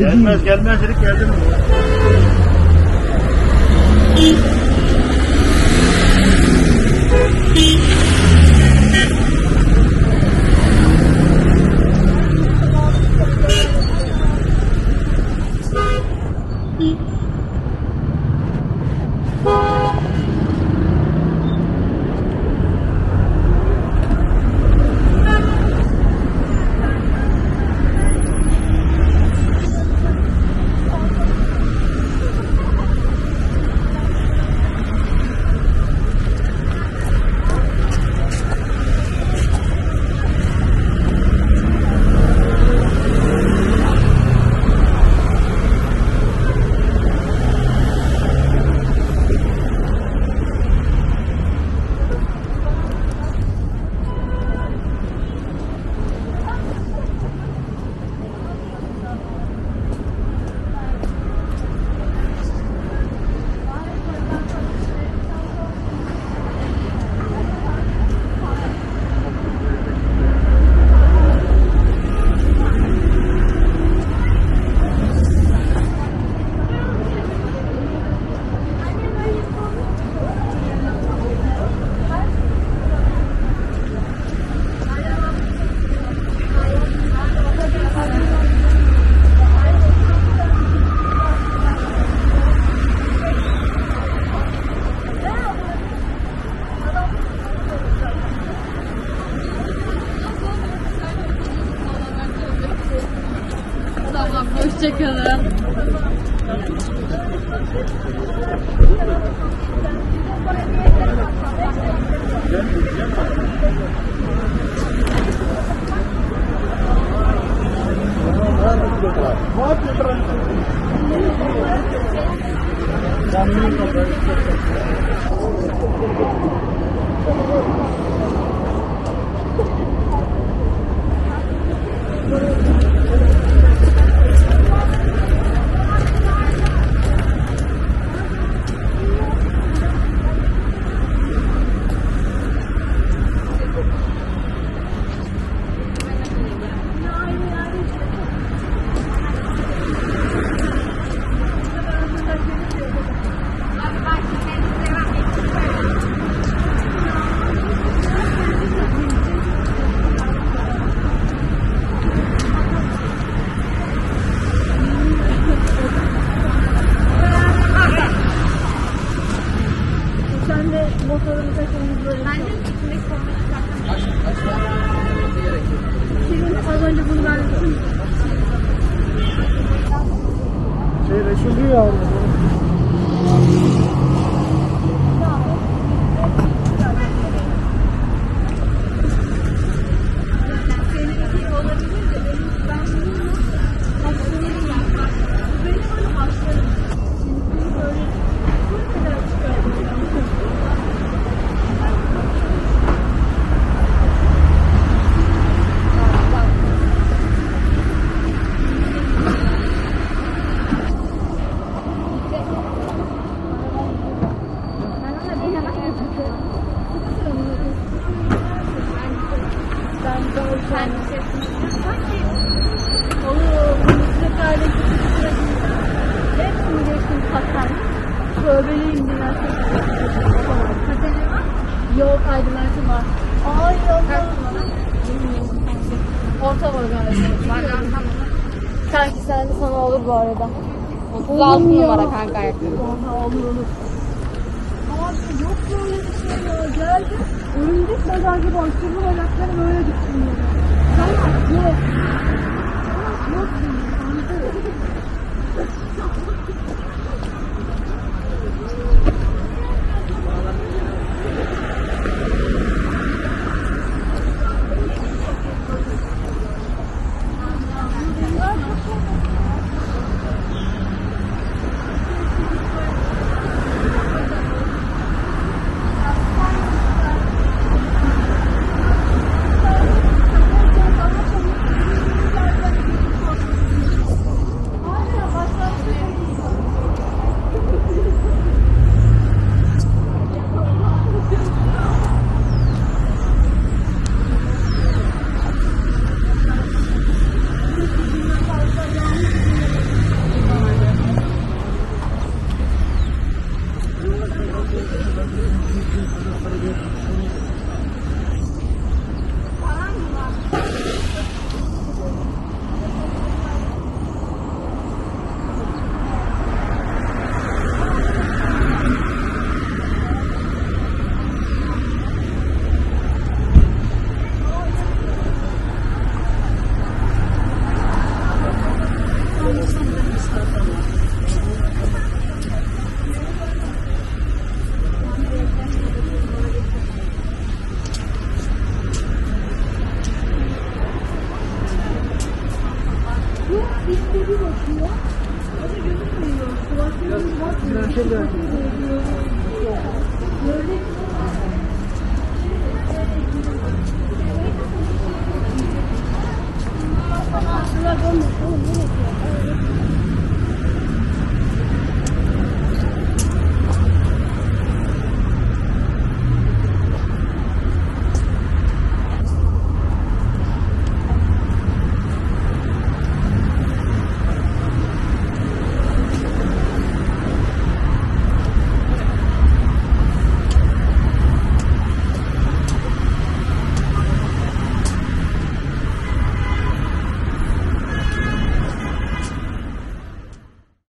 Gelmez gelmez dedik geldi hoşçakalın. Sen Şey reşiliyor ya Tövbeliyim biraz. Katene var? Yok aydınlatı var. Ay Allah'ım. Orta var galiba. Sanki sen de sana olur bu arada. 36 numara kanka ayakkabı. Vallahi olur olur. Abi yok böyle bir şey ya. Geldi. Örümcek bacak gibi açtırdı bacakları böyle gittim. Yok. Yok. 这个